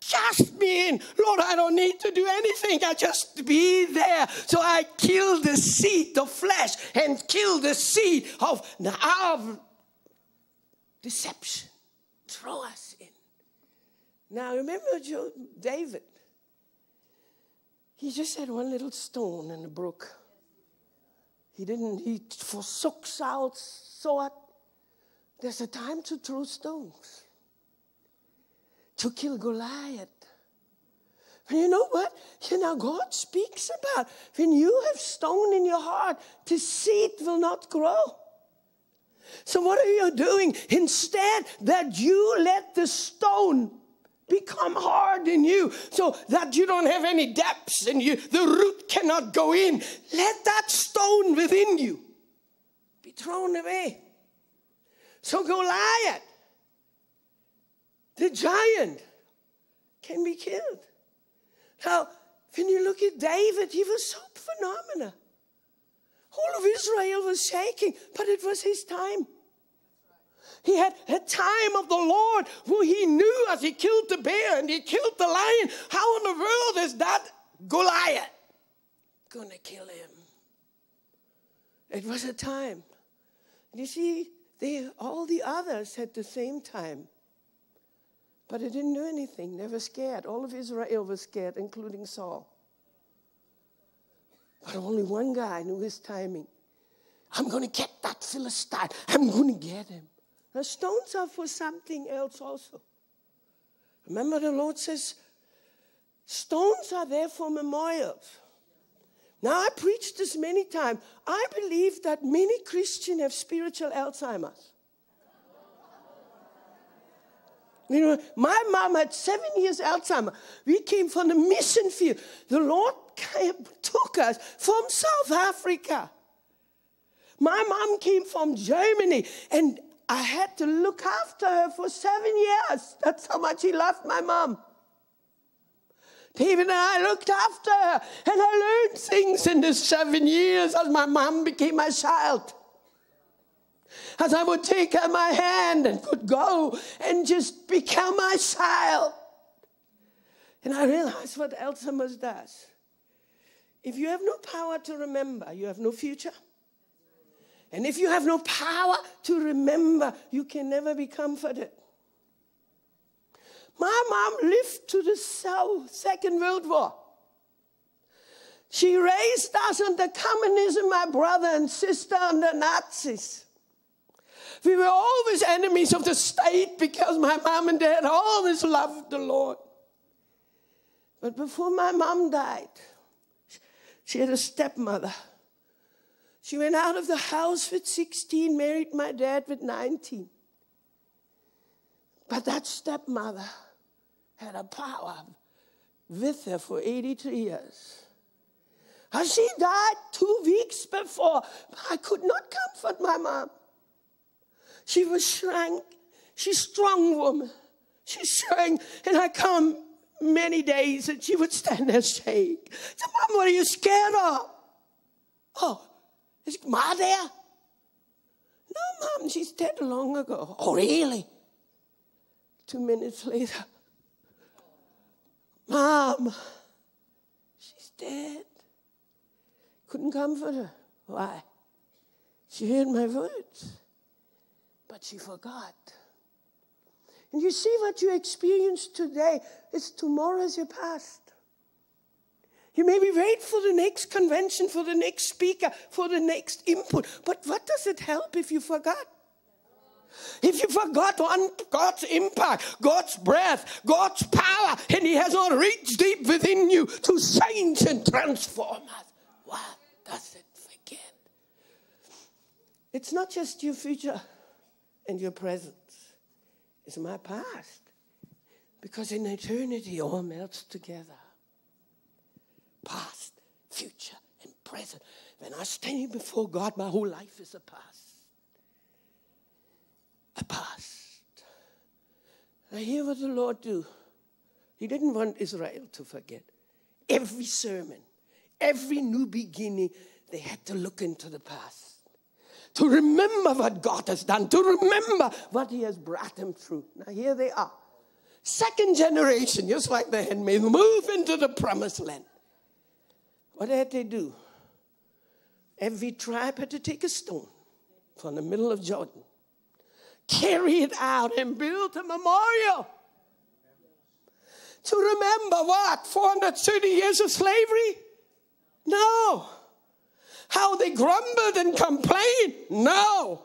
Cast me in. Lord, I don't need to do anything. I just be there. So I kill the seed of flesh and kill the seed of, of deception. Throw us in. Now, remember David? He just had one little stone in the brook. He didn't, he forsook Saul's sword. There's a time to throw stones, to kill Goliath. And you know what? You know, God speaks about when you have stone in your heart, the seed will not grow. So, what are you doing? Instead, that you let the stone become hard in you so that you don't have any depths and you. The root cannot go in. Let that stone within you be thrown away. So goliath the giant can be killed. Now when you look at david he was so phenomenal. All of Israel was shaking, but it was his time. He had a time of the Lord where he knew as he killed the bear and he killed the lion, how in the world is that Goliath gonna kill him? It was a time. You see, they, all the others had the same time. But it didn't do anything. They were scared. All of Israel was scared, including Saul. But only one guy knew his timing. I'm going to get that Philistine. I'm going to get him. The stones are for something else also. Remember, the Lord says, stones are there for memorials. Now, I preached this many times. I believe that many Christians have spiritual Alzheimer's. You know, my mom had seven years Alzheimer. We came from the mission field. The Lord came, took us from South Africa. My mom came from Germany, and I had to look after her for seven years. That's how much he loved my mom. David and I looked after her, and I learned things in the seven years as my mom became my child as I would take her my hand and could go and just become my child. And I realized what Alzheimer's does. If you have no power to remember, you have no future. And if you have no power to remember, you can never be comforted. My mom lived to the Second World War. She raised us under communism, my brother and sister under Nazis. We were always enemies of the state because my mom and dad always loved the Lord. But before my mom died, she had a stepmother. She went out of the house with 16, married my dad with 19. But that stepmother had a power with her for 82 years. And she died two weeks before. I could not comfort my mom. She was shrank. She's strong woman. She shrank. And I come many days and she would stand there shake. Say, Mom, what are you scared of? Oh, is Ma there? No, Mom, she's dead long ago. Oh, really? Two minutes later, Mom, she's dead. Couldn't comfort her. Why? She heard my words, but she forgot. And you see what you experience today is tomorrow's your past. You may be wait for the next convention, for the next speaker, for the next input. But what does it help if you forgot? If you forgot God's impact, God's breath, God's power, and He has not reached deep within you to change and transform us, what does it forget? It's not just your future and your present it's my past. Because in eternity, all melts together past, future, and present. When I stand before God, my whole life is a past. A past. I hear what the Lord do. He didn't want Israel to forget. Every sermon, every new beginning, they had to look into the past to remember what God has done, to remember what He has brought them through. Now, here they are. Second generation, just like the handmaid, move into the promised land. What had they do? Every tribe had to take a stone from the middle of Jordan, carry it out, and build a memorial. To remember what? 430 years of slavery? No how they grumbled and complained. No.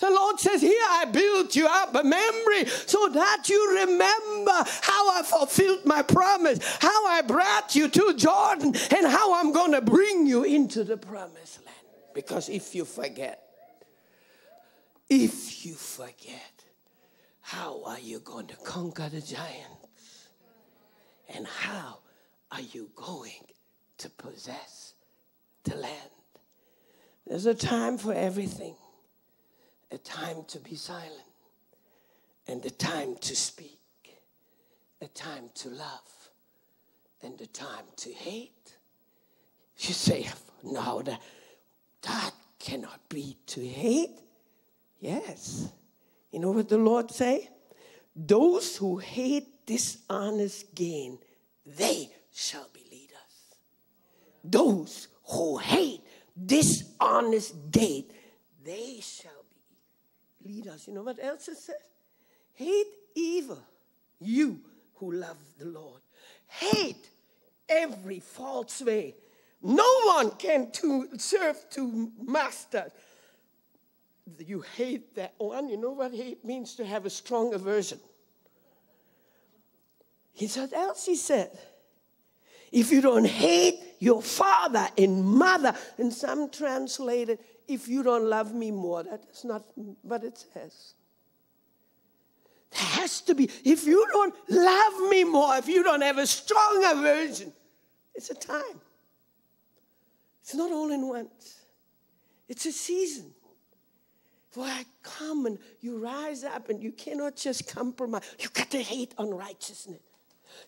The Lord says, Here I built you up a memory so that you remember how I fulfilled my promise, how I brought you to Jordan, and how I'm going to bring you into the promised land. Because if you forget, if you forget, how are you going to conquer the giants? And how are you going to possess the land? There's a time for everything a time to be silent, and a time to speak, a time to love, and a time to hate. You say, no, that, that cannot be to hate. Yes. You know what the Lord say? Those who hate dishonest gain, they shall be leaders. Those who hate dishonest gate, they shall leaders. You know what else it says? Hate evil, you who love the Lord. Hate every false way. No one can to serve two masters. You hate that one. You know what hate means? To have a strong aversion. He said, else he said, if you don't hate your father and mother, and some translated, if you don't love me more, that's not what it says. There has to be, if you don't love me more, if you don't have a strong aversion, it's a time. It's not all in once, it's a season. For I come and you rise up and you cannot just compromise. You got to hate unrighteousness.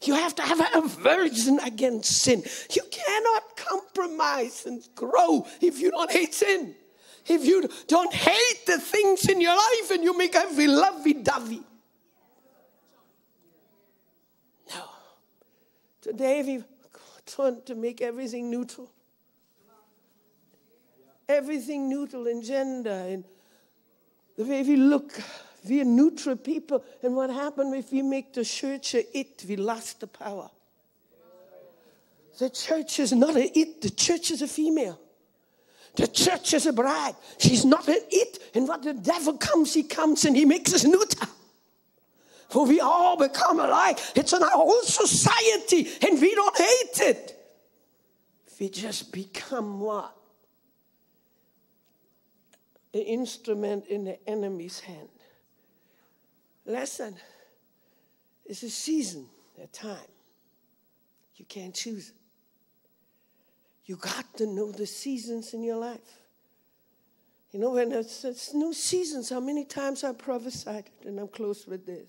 You have to have an aversion against sin. You cannot compromise and grow if you don't hate sin. If you don't hate the things in your life and you make every lovey dovey. No. Today we want to make everything neutral. Everything neutral in gender and the way we look we're neutral people. And what happened if we make the church a it? We lost the power. The church is not a it, the church is a female. The church is a bride. She's not it. And what the devil comes, he comes and he makes us neuter. For we all become alike. It's an whole society and we don't hate it. We just become what? An instrument in the enemy's hand. Listen, it's a season, a time. You can't choose it. You got to know the seasons in your life. You know, when it's, it's new seasons, how many times I prophesied, and I'm close with this.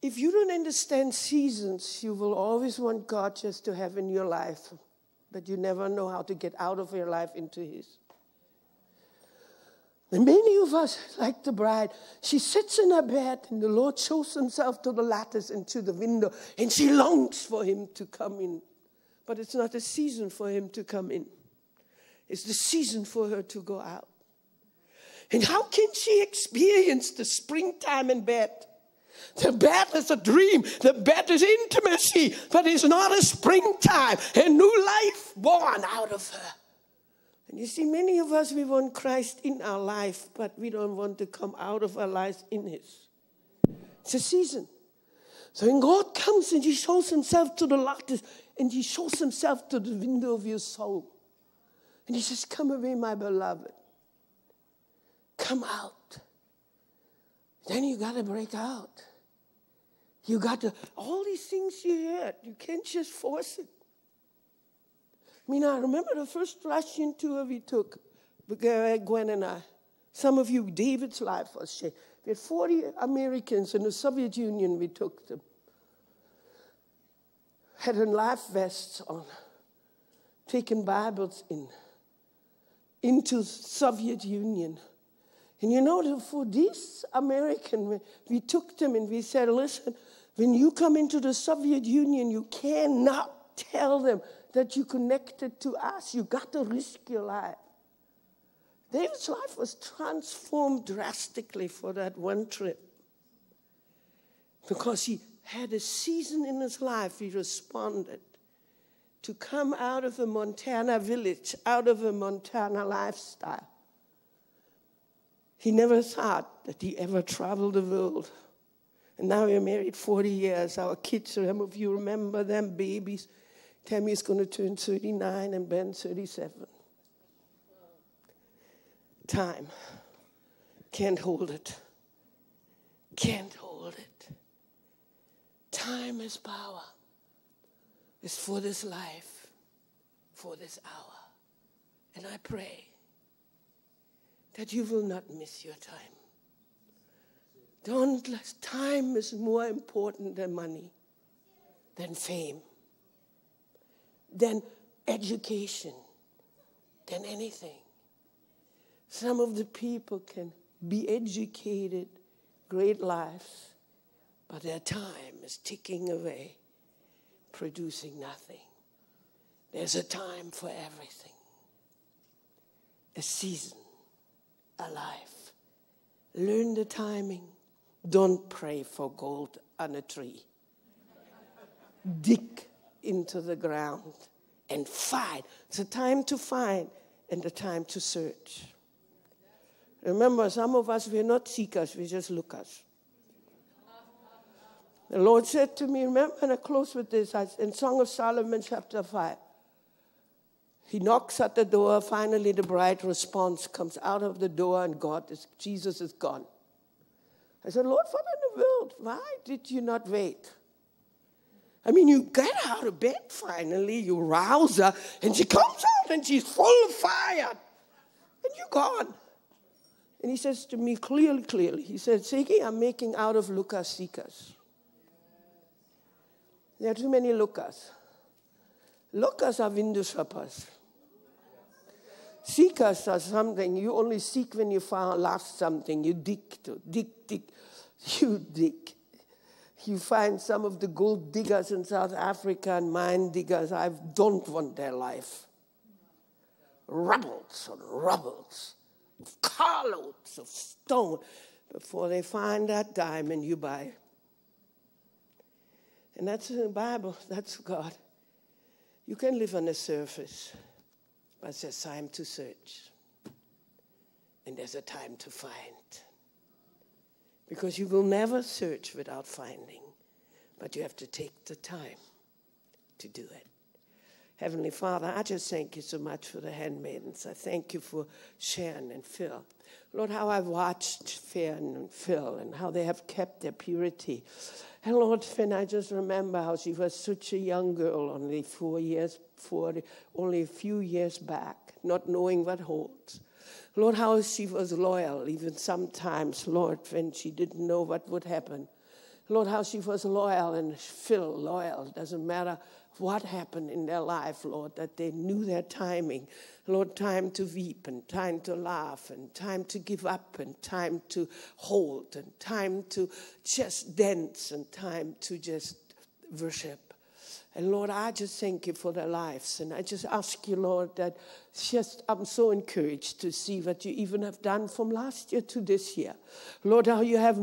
If you don't understand seasons, you will always want God just to have in your life, but you never know how to get out of your life into His. And many of us, like the bride, she sits in her bed and the Lord shows himself to the lattice and to the window, and she longs for him to come in. But it's not the season for him to come in, it's the season for her to go out. And how can she experience the springtime in bed? The bed is a dream. The bed is intimacy, but it's not a springtime, a new life born out of her. And you see, many of us, we want Christ in our life, but we don't want to come out of our lives in His. It's a season. So when God comes and He shows Himself to the lattice, and He shows Himself to the window of your soul, and He says, Come away, my beloved. Come out. Then you got to break out. You got to, all these things you heard, you can't just force it. I mean, I remember the first Russian tour we took, Gwen and I. Some of you, David's life was changed. We had 40 Americans in the Soviet Union, we took them. Had a life vests on, taking Bibles in, into Soviet Union. And you know, for these American, we took them and we said, listen, when you come into the Soviet Union, you cannot tell them that you connected to us. You got to risk your life. David's life was transformed drastically for that one trip because he had a season in his life he responded to come out of a Montana village, out of a Montana lifestyle. He never thought that he ever traveled the world. And now we're married 40 years. Our kids, some of you remember them, babies. Tammy's going to turn 39 and Ben 37. Time. Can't hold it. Can't hold it. Time is power. It's for this life, for this hour. And I pray that you will not miss your time. Don't, time is more important than money, than fame than education, than anything. Some of the people can be educated, great lives, but their time is ticking away, producing nothing. There's a time for everything, a season, a life. Learn the timing. Don't pray for gold on a tree. Dig into the ground and find. It's a time to find and a time to search. Remember, some of us, we're not seekers, we're just lookers. The Lord said to me, remember, and I close with this in Song of Solomon, chapter 5. He knocks at the door. Finally, the bride response comes out of the door, and God is, Jesus is gone. I said, Lord, what in the world? Why did you not wait? I mean, you get out of bed finally, you rouse her, and she comes out and she's full of fire. And you're gone. And he says to me clearly, clearly, he said, Sigi, I'm making out of lookers seekers. There are too many lookers. lookers are window shoppers. Seekers are something you only seek when you find lost something. You dig to dig, dig. You dig you find some of the gold diggers in South Africa and mine diggers. I don't want their life. Rubbles and rubbles, carloads of stone before they find that diamond you buy. And that's in the Bible, that's God. You can live on the surface, but there's a time to search. And there's a time to find because you will never search without finding, but you have to take the time to do it. Heavenly Father, I just thank you so much for the handmaidens. I thank you for Sharon and Phil. Lord, how I've watched Sharon and Phil and how they have kept their purity. And Lord, Finn, I just remember how she was such a young girl, only four years, four, only a few years back, not knowing what holds. Lord, how she was loyal, even sometimes, Lord, when she didn't know what would happen. Lord, how she was loyal and Phil loyal. Doesn't matter what happened in their life, Lord, that they knew their timing. Lord, time to weep and time to laugh and time to give up and time to hold and time to just dance and time to just worship. And Lord, I just thank you for their lives. And I just ask you, Lord, that just I'm so encouraged to see what you even have done from last year to this year. Lord, how you have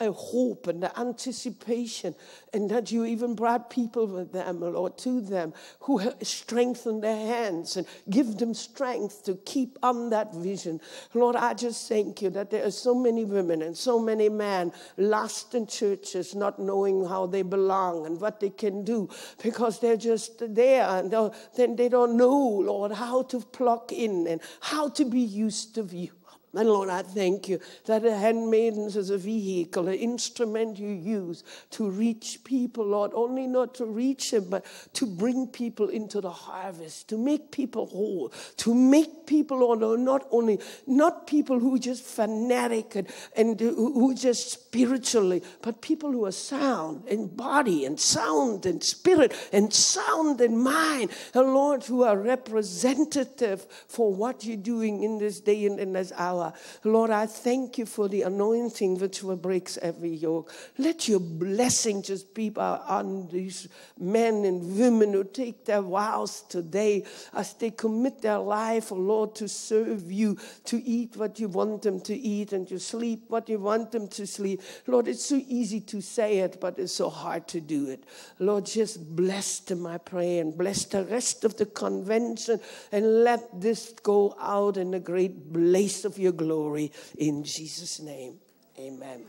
a hope and the anticipation, and that you even brought people with them, Lord, to them who strengthen their hands and give them strength to keep on that vision. Lord, I just thank you that there are so many women and so many men lost in churches, not knowing how they belong and what they can do because they're just there and then they don't know, Lord, how to plug in and how to be used of you. And Lord, I thank you that the handmaidens is a vehicle, an instrument you use to reach people, Lord, only not to reach them, but to bring people into the harvest, to make people whole, to make people, Lord, not only, not people who just fanatic and, and who just spiritually, but people who are sound in body and sound in spirit and sound in mind. And Lord, who are representative for what you're doing in this day and in this hour power. Lord, I thank you for the anointing which breaks every yoke. Let your blessing just be on these men and women who take their vows today as they commit their life, oh Lord, to serve you, to eat what you want them to eat and to sleep what you want them to sleep. Lord, it's so easy to say it, but it's so hard to do it. Lord, just bless them, I pray, and bless the rest of the convention and let this go out in a great blaze of your your glory in Jesus' name. Amen.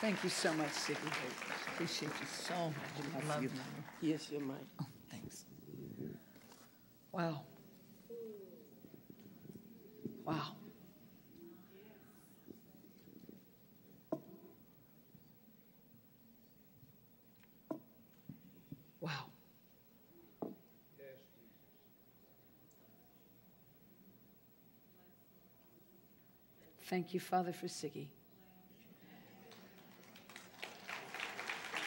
Thank you so much, Sigi. Appreciate you so much. I love you. Yes, you're mine. Oh, thanks. Wow. Wow. Wow. Thank you, Father, for Sigi.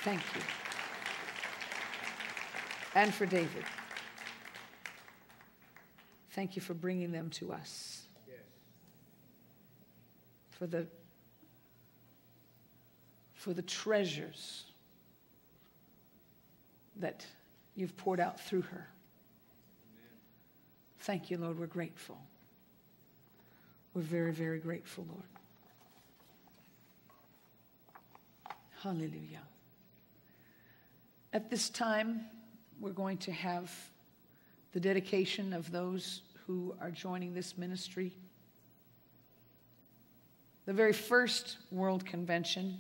Thank you. And for David. Thank you for bringing them to us. For the for the treasures that you've poured out through her. Thank you, Lord. We're grateful. We're very, very grateful, Lord. Hallelujah. At this time, we're going to have the dedication of those who are joining this ministry. The very first World Convention